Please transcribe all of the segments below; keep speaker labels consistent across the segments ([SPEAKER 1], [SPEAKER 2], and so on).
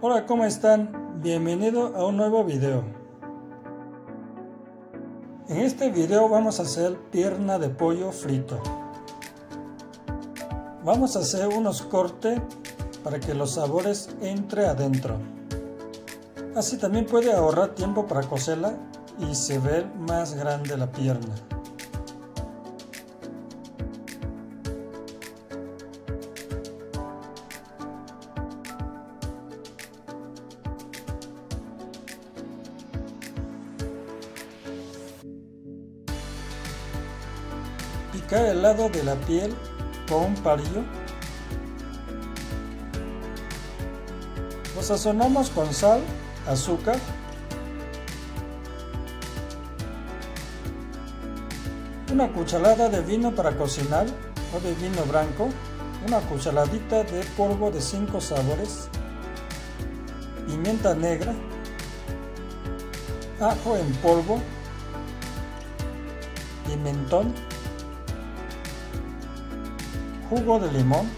[SPEAKER 1] Hola, ¿cómo están? Bienvenido a un nuevo video. En este video vamos a hacer pierna de pollo frito. Vamos a hacer unos cortes para que los sabores entre adentro. Así también puede ahorrar tiempo para cocerla y se ve más grande la pierna. El lado de la piel con un palillo. Lo sazonamos con sal, azúcar, una cucharada de vino para cocinar o de vino blanco, una cucharadita de polvo de 5 sabores, pimienta negra, ajo en polvo, pimentón, jugo de limón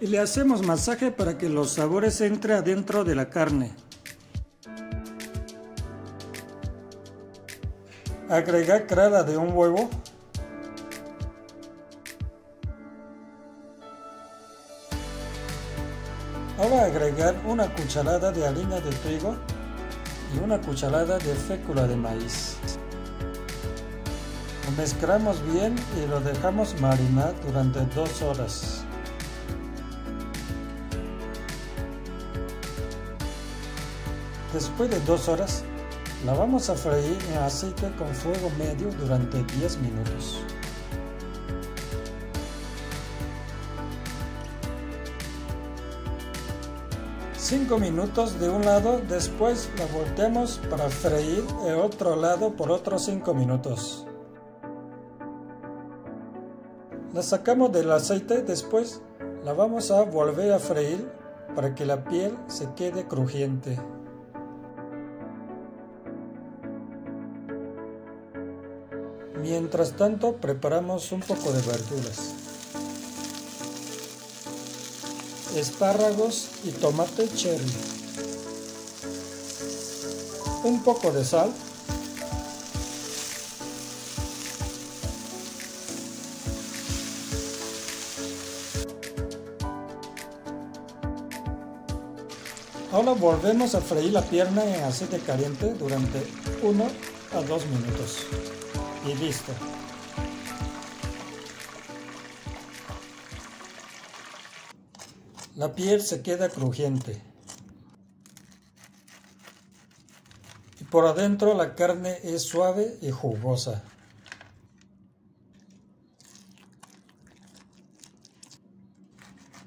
[SPEAKER 1] y le hacemos masaje para que los sabores entren adentro de la carne. Agregar clara de un huevo. Ahora agregar una cucharada de harina de trigo y una cucharada de fécula de maíz. Mezclamos bien y lo dejamos marinar durante dos horas. Después de dos horas, la vamos a freír en aceite con fuego medio durante 10 minutos. Cinco minutos de un lado, después la volteamos para freír el otro lado por otros 5 minutos. La sacamos del aceite, después la vamos a volver a freír para que la piel se quede crujiente. Mientras tanto, preparamos un poco de verduras. Espárragos y tomate cherry. Un poco de sal. Ahora volvemos a freír la pierna en aceite caliente durante 1 a 2 minutos y listo. La piel se queda crujiente. Y por adentro la carne es suave y jugosa.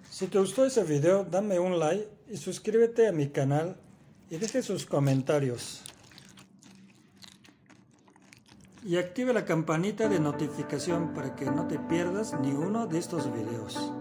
[SPEAKER 1] Si te gustó ese video, dame un like y suscríbete a mi canal y deje sus comentarios y active la campanita de notificación para que no te pierdas ni uno de estos videos.